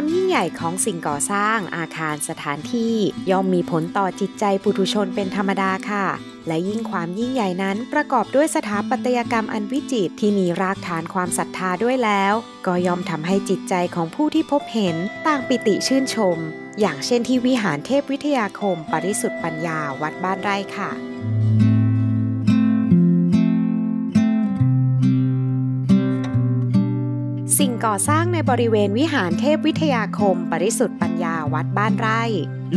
ความยิ่งใหญ่ของสิ่งก่อสร้างอาคารสถานที่ย่อมมีผลต่อจิตใจปุถุชนเป็นธรรมดาค่ะ และยิ่งความยิ่งใหญ่นั้นประกอบด้วยสถาปัตยกรรมอันวิจิตรที่มีรากฐานความศรัทธาด้วยแล้ว ก็ย่อมทำให้จิตใจของผู้ที่พบเห็นต่างปิติชื่นชม อย่างเช่นที่วิหารเทพวิทยาคม ปริสุทธิ์ปัญญาวัดบ้านไร่ค่ะ สิ่งก่อสร้างในบริเวณวิหารเทพวิทยาคม ปริสุทธิ์ปัญญาวัดบ้านไร่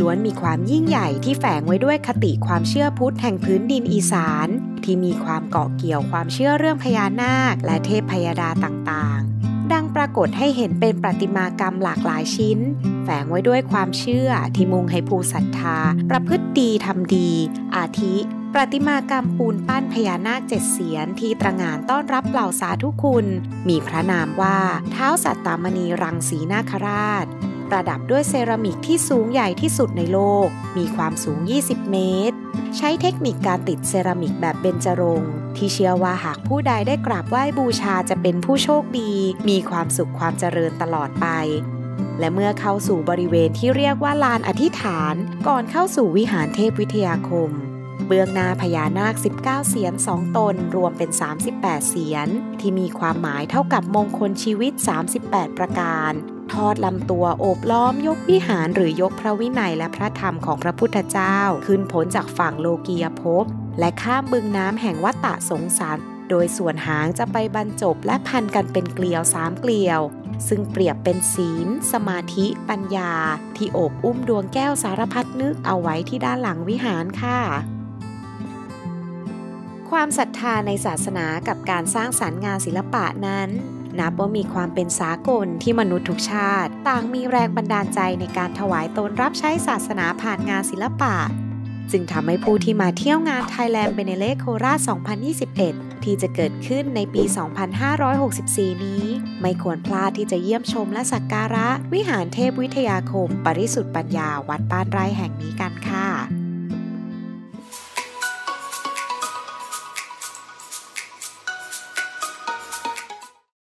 ล้วนมีความยิ่งใหญ่ที่แฝงไว้ด้วยคติความเชื่อพุทธแห่งพื้นดินอีสาน ที่มีความเกาะเกี่ยวความเชื่อเรื่องพญานาค และเทพพยดาต่างๆ ดังปรากฏให้เห็นเป็นประติมากรรมหลากหลายชิ้น แฝงไว้ด้วยความเชื่อที่มุ่งให้ผู้ศรัทธา ประพฤติดีทำดี อาทิประติมากรรมปูนปั้นพญานาคเจ็ดเสียนที่ตระงานต้อนรับเหล่าสาธุคุณ มีพระนามว่าเท้าสัตตามณีรังสีนาคราช ประดับด้วยเซรามิกที่สูงใหญ่ที่สุดในโลก มีความสูง 20 เมตร ใช้เทคนิคการติดเซรามิกแบบเบญจรงค์ที่เชื่อว่าหากผู้ใดได้กราบไหว้บูชาจะเป็นผู้โชคดี มีความสุขความเจริญตลอดไป และเมื่อเข้าสู่บริเวณที่เรียกว่าลานอธิษฐานก่อนเข้าสู่วิหารเทพวิทยาคม เบื้องหน้าพญานาค 19 เสียน 2 ตน รวมเป็น 38 เสียน ที่มีความหมายเท่ากับมงคลชีวิต 38 ประการ ทอดลำตัวโอบล้อมยกวิหารหรือยกพระวินัยและพระธรรมของพระพุทธเจ้า ขึ้นพ้นจากฝั่งโลกียภพ และข้ามบึงน้ำแห่งวัฏฏะสงสาร โดยส่วนหางจะไปบรรจบและพันกันเป็นเกลียวสามเกลียว ซึ่งเปรียบเป็นศีล สมาธิปัญญา ที่โอบอุ้มดวงแก้วสารพัดนึกเอาไว้ที่ด้านหลังวิหารค่ะความศรัทธาในศาสนากับการสร้างสารรค์งานศิลปะนั้น นับว่ามีความเป็นสากลที่มนุษย์ทุกชาติ ต่างมีแรงบันดาลใจในการถวายตนรับใช้ศาสนาผ่านงานศิลปะ จึงทำให้ผู้ที่มาเที่ยวงาน Thailand b e n e l e โคราช2021 ที่จะเกิดขึ้นในปี 2564 นี้ ไม่ควรพลาดที่จะเยี่ยมชมและสักการะ วิหารเทพวิทยาคม ปริสุทธิ์ปัญญาวัดบ้านไร่แห่งนี้กันค่ะ